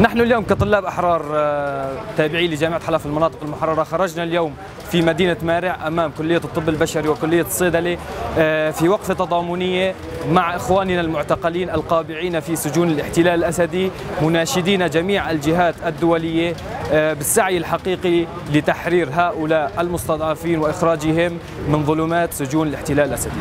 نحن اليوم كطلاب أحرار آه، تابعين لجامعة حلب المناطق المحررة خرجنا اليوم في مدينة مارع أمام كلية الطب البشري وكلية الصيدلة آه، في وقفة تضامنية مع إخواننا المعتقلين القابعين في سجون الاحتلال الأسدي مناشدين جميع الجهات الدولية آه، بالسعي الحقيقي لتحرير هؤلاء المستضعفين وإخراجهم من ظلمات سجون الاحتلال الأسدي.